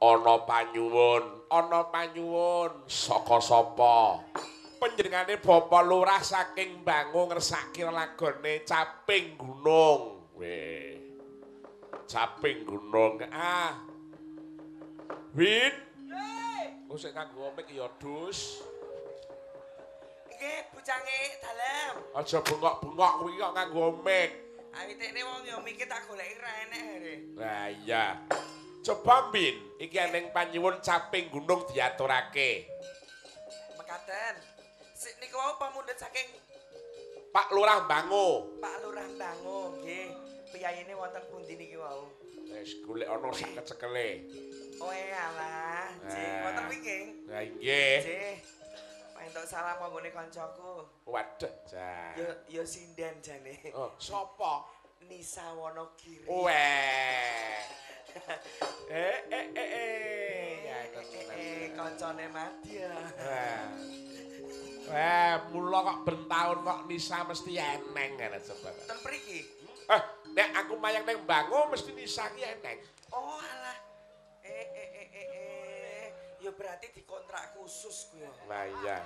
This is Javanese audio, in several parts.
ana panyuwun. Ana panyuwun. Saka sapa? Panjenengane Bapak Lurah saking Bangu ngersake lagone Caping Gunung. Weh. Caping Gunung. Ah. Win. Oh sik kanggo omik ya dus. Nggih, bucange dalem. Aja bengok-bengok kuwi kok kanggo omik. Awitekne wong ya mikir tak goleki ra enek are. Lah iya. Coba Min, iki eneng panyuwun caping gunung diaturake. Mekaten. Sik niku wau pamundhut saking Pak Lurah Bango. Pak Lurah Bango, nggih. Piyayine wonten pundi niki wau? Wis golek ana seket-sekele. Oh alah, jih Ah. wonten wingking. Lah nggih. Jih. Entuk salam kanggone kancaku. Waduh, jan. Ya ya sinden jane. Oh, sapa? Nisa Wonogiri. Weh. Eh eh eh eh. Ya Eh, eh, eh, kancane Madya. Wah. Wah, mula kok ben taun kok Nisa mesti eneng ngene coba. Ten mriki. Eh, nek aku mayang ning Bango mesti Nisa ki eneng. Oh alah. Eh eh eh eh eh. Ya berarti dikontrak khusus kuwi. Lah iya.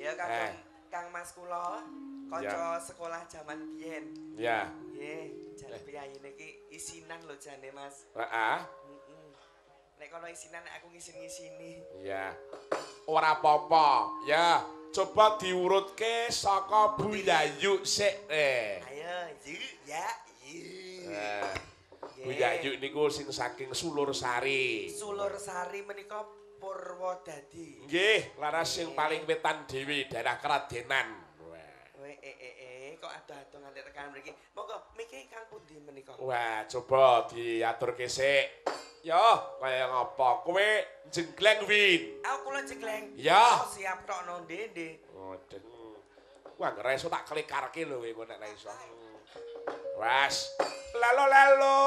Ya Kang Eh. Kang Mas kula kanca sekolah jaman biyen. Ya. Nggih, jan Eh. piyayine iki isinan lho jane Mas. Heeh. Heeh. Nek kono isinan nek aku ngisin-ngisini. Ya. Ora apa-apa. Ya, coba diurutke saka Bu Yayu sik eh. Ayo, yuk ya. Yuk. Eh, Bu. Yayu niku sing saking Sulur Sari. Sulur Sari menika Purwodadi. Nggih, laras sing paling wetan dhewe daerah Kradenan. Wah. Eh eh eh kok ado-ado nganti tekan mriki. Monggo miki Kang pundi menika? Wah, coba diaturke sik. Yo, kaya ngapa? Kowe jenggleng win. Aku kula jegleng. Ya. Oh, siap tok no ndende. Ngoten. Wah, ora iso tak klikarke lho kowe nek ora iso. Wes. Lelo lelo.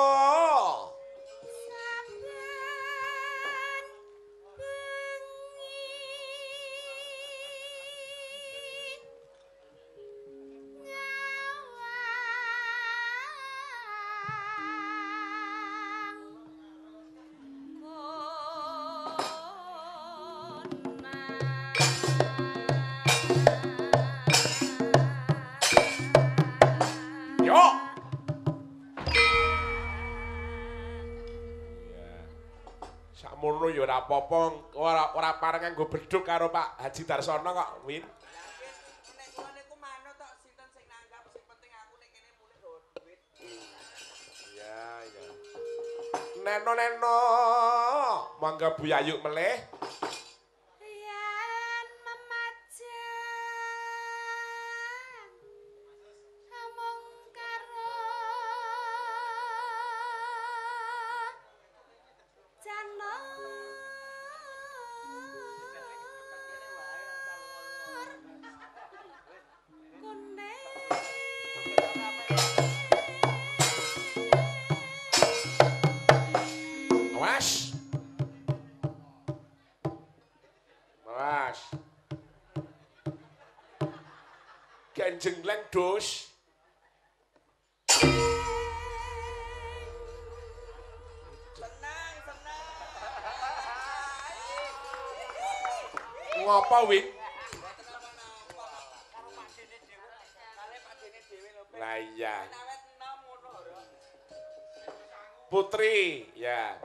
Apa-apa, ora ora pareng nganggo bedhug karo Pak Haji Darsono kok, Win. Neno neno, mangga Bu Yayu meleh. Dos. Senang, senang. Ngapa, Win? Lah iya. Putri, ya.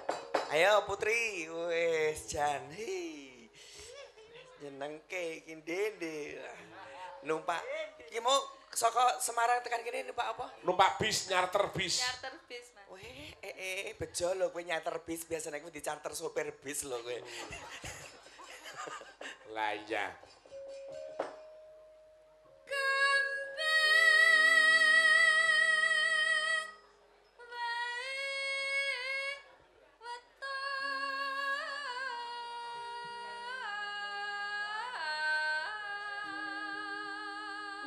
Ayo Putri, wis jan. Hi. Nyenengke iki ndende. Numpak iki mau saka Semarang tekan kene numpak apa? Numpak bis nyarter bis. Charter bis, Mas. Weh, eh eh bejo lho kowe nyater bis biasanya kowe dicarter sopir bis lho kowe. Lah iya.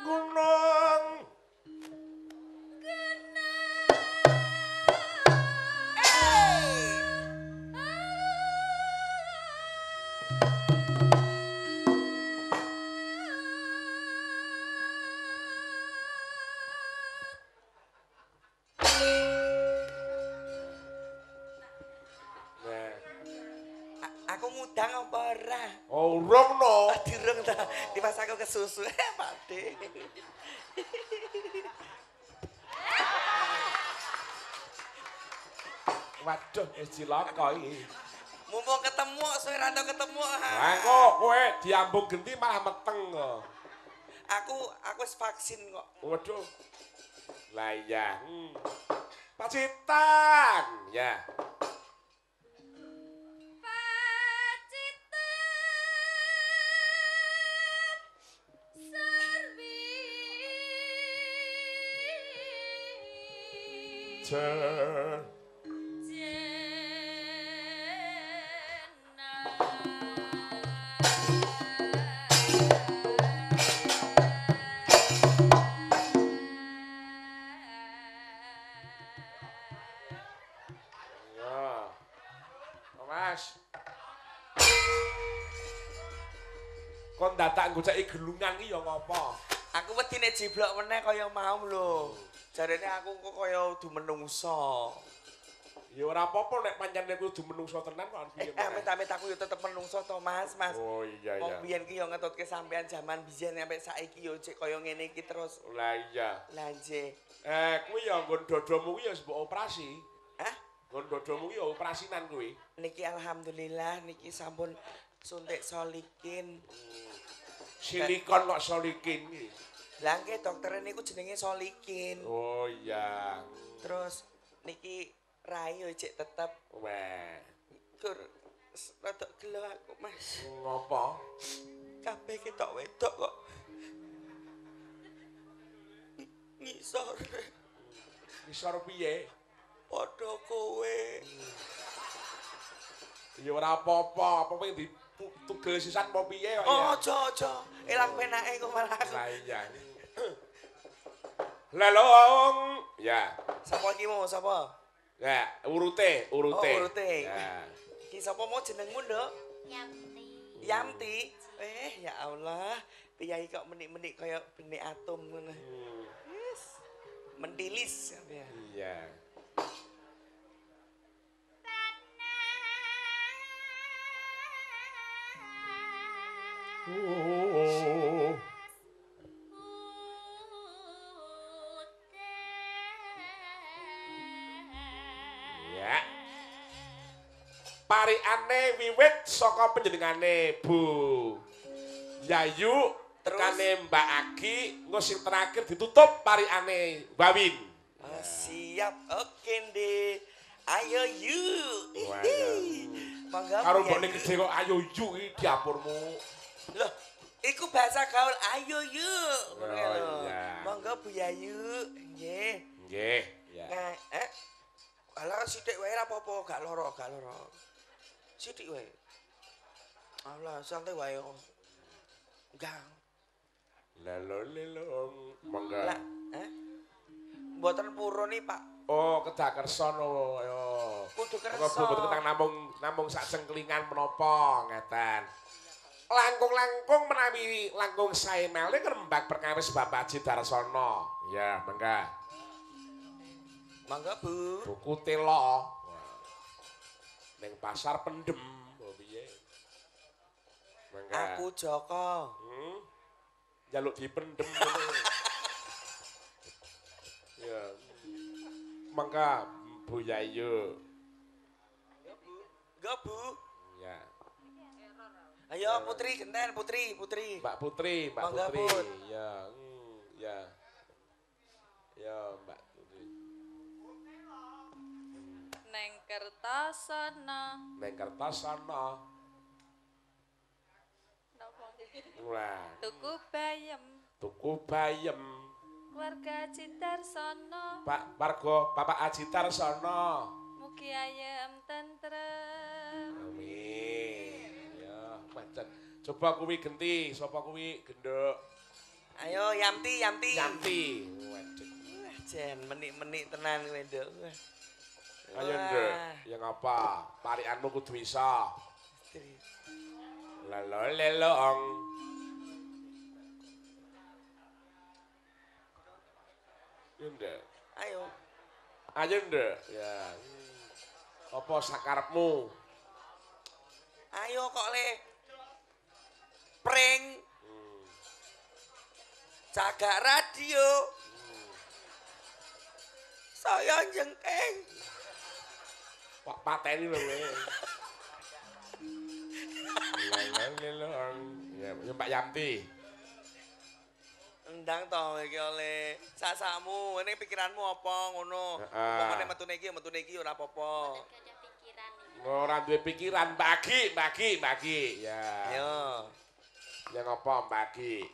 Gunung. Susu. Pakde. Waduh, wis cilaka iki. Mumpung ketemu, suwe ra tau ketemu. Lah kok kowe diambung genti malah meteng kok. Aku aku wis vaksin kok. Waduh. Lah iya. Hmm. Pacitan. Ya. Mas. Kon dadak ngoceki gelungan iki ya ngopo? Aku wedi nek jiblok meneh kaya mau lho. Jarene aku kok kaya du menungso. Ya ora apa-apa nek pancen nek kudu menungso tenan kok Eh, piye. amit-amit aku yo tetep menungso to, Mas, Mas. Oh iya Wong iya. biyen ki yo ngetutke sampean jaman biyen sampe saiki yo cek kaya ngene iki terus. Lah iya. Lah nje. Eh kuwi ya nggon dodomu kuwi ya mbok operasi. Hah? Nggon dodomu kuwi ya operasinan kuwi. Niki alhamdulillah niki sampun suntik solikin. Silikon kok solikin iki. Lah nggih dokter niku jenenge solikin. Oh iya. Terus niki rai yo cek tetep Weh. kur rada gelo aku, Mas. Ngopo? Kabeh ketok wedok kok. Ng- Ngisor Isor piye? padha kowe. Ya ora apa-apa, apa pengen ditugel sisan apa piye kok Oh, ya. aja aja. Elang penake kok malah aku. Lah iya. Lelong. Ya. Sapa iki mau sapa? Ya, urute, urute. Oh, urute. Ya. Iki sapa mau jenengmu, Nduk? Yamti Yamti. Eh, ya Allah. Piyai kok menik-menik kaya benik atom ngono. Hmm, Yes. Mentilis ya. Iya. Oh. Ya. Parikane wiwit saka panjenengane Bu Yayu tekane Mbak engko sing terakhir ditutup parikane Wawin. Ah, siap. Oke, Ndek. Ayo yuk. Mangga. Karo mbokne kok ayo yu iki dapurmu. Loh, iku bahasa gaul ayo yuk. Oh, Ngono iya. Monggo Bu Yayu. Nggih. Nggih, ya. Nah, eh. Alah sithik wae ra apa-apa, gak lara, gak lara. Sithik wae. Alah, santai wae. kok. Enggak. Lelo mangga. Lah, eh. Mboten purun nih, Pak. Oh, kedakerson oh, yo. Kudu kersa. Kok mboten ketang namung namung sak cengklingan menapa ngeten. Langkung-langkung menawi langkung sae mele ngrembak perkawis Bapak Haji Darsono. Ya, mangga. Mangga, Bu. Buku telo. Ning pasar pendem. Oh piye? Mangga. Aku Joko. Hmm? Jaluk dipendem. Ya. Mangga Bu Yayu. Enggak, Bu. Ya. Ayo Putri, genten Putri, Putri. Mbak Putri, Mbak Mangga, Putri. Put. Ya, hmm, ya. Ya, Mbak Putri. Neng kertasana Neng kertas sana. Napa Wah, Tuku bayem tuku bayem. Keluarga Citarsono Pak Margo, Bapak Aji Tarsono. Mugi ayem tentrem Coba kuwi genti, sapa kuwi gendok. Ayo Yamti, Yamti. Waduh. Wah, Jen, menik-menik tenan kowe, Nduk. Ayo. Nduk. Ya ngapa? Parikanmu kudu. Istri. Lelo lelong. Ya, Nduk. Ayo. Ayo, Nduk. Ya. Apa sakarepmu? Ayo kok le. Pring. Jaga radio. Saya jengkeng. Pak pateni lho kowe. Lelelelelong. Ya, Mbak Yanti. Endang to iki oleh saksamu. Ini pikiranmu apa ngono? Pokoknya metune iki metune iki ora apa-apa. Ora duwe pikiran bagi, bagi, bagi. Ya. Ayo. Ya ngopo bagi?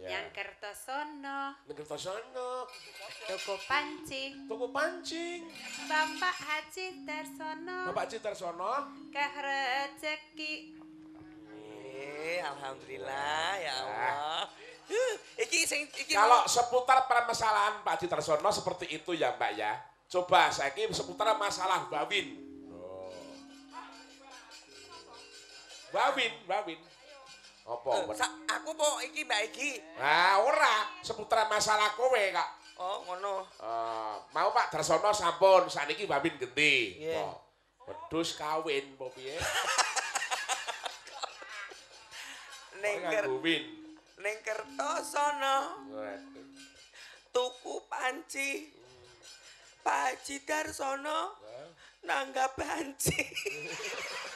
Ya. Yang Kertosono, Ning Kertosono, Toko Pancing, tuku pancing. Bapak Haji Darsono, Bapak Citarsono, Keh Rezeki, Eh, alhamdulillah ya Allah. Huh, iki sing iki kalau seputar permasalahan Pak Citarsono seperti itu ya Mbak ya. Coba saiki seputar masalah Bawin. Bawin, Bawin. Apa? Eh, sa- aku po iki Mbak Egi. Nah, ora seputar masalah kowe, Kak. Oh, ngono. Eh, mau Pak Darsono sampun saniki Bawin genti. Kok Wedhus kawin apa piye? Ning Kok ker nganggo win. ning Kertosono Waduh. tuku panci. Pak Darsono nanggap panci.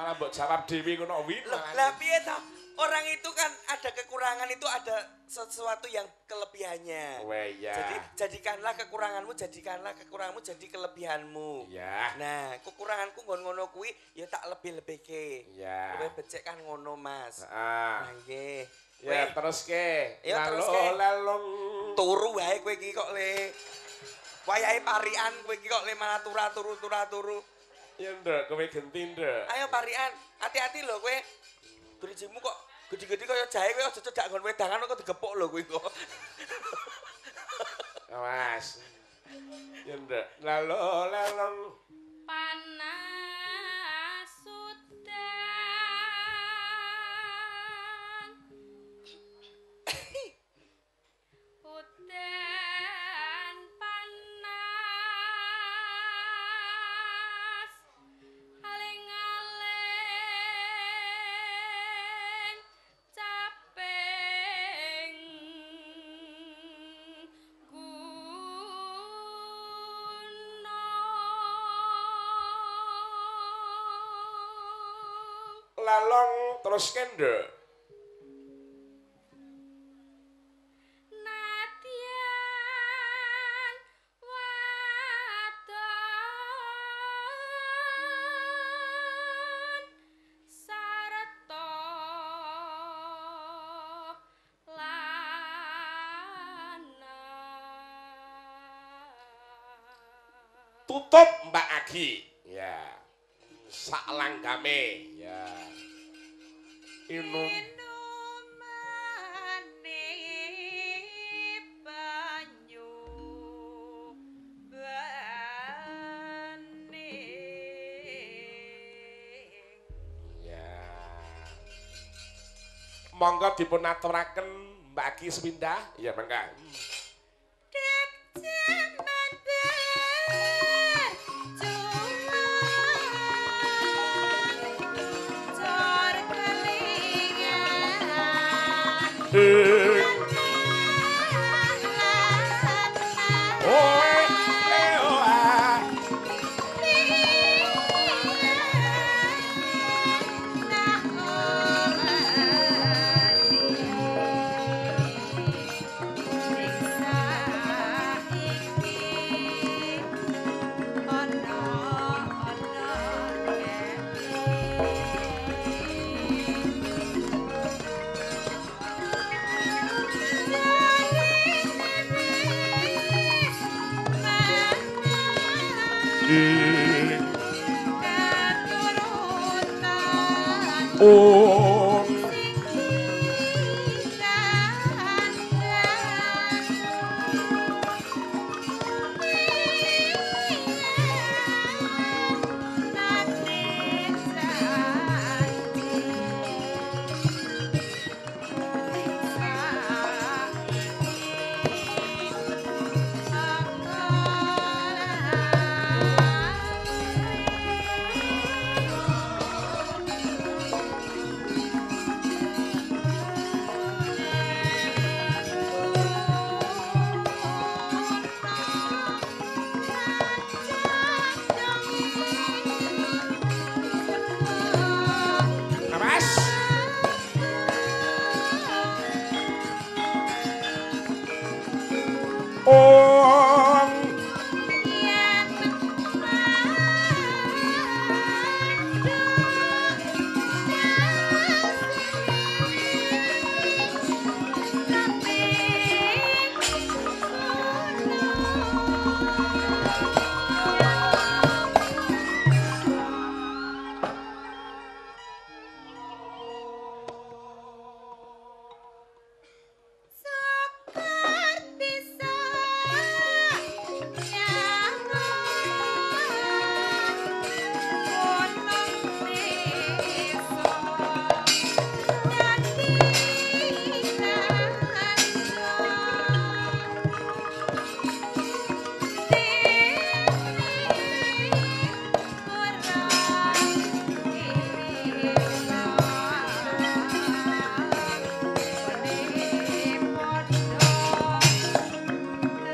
malah mbok jawab dhewe ngono win Loh, malah. Lah piye toh? Orang itu kan ada kekurangan itu ada sesuatu yang kelebihannya. Weh ya. Jadi jadikanlah kekuranganmu, jadikanlah kekuranganmu jadi kelebihanmu. ya. Nah, kekuranganku ngono-ngono kuwi ya tak lebih-lebihke. Ya. Kowe becek kan ngono, Mas. Ah. Nah, nggih. Ya terus ke. Ya, terus ke. lalong. turu wae kowe iki kok le. Wayahe parian kowe iki kok le malah turu-turu turu-turu. Ya ndek kowe genti ndek. Ayo parian, hati-hati lho kowe. Drijimu kok gede-gede kaya jahe kowe aja cedak nggon wedangan kok digepuk lho kowe kok. Awas. Ya ndek. Lalo lalong. panas sudan udan Lalong terus ke ndek. Nadyan wadon sarta lanang Tutup Mbak Agi. Ya. Sak langgame. Inum. Monggo dipun aturaken Mbak Agi sepindah. Ya mangga. Hey. Oh.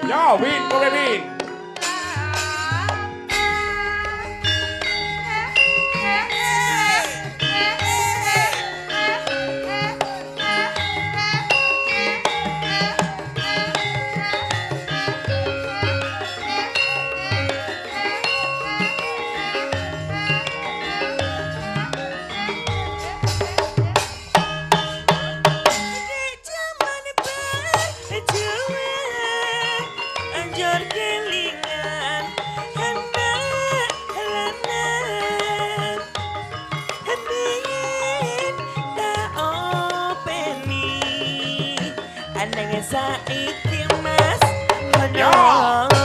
Yo, Win, kowe Win. saiki mas. Honong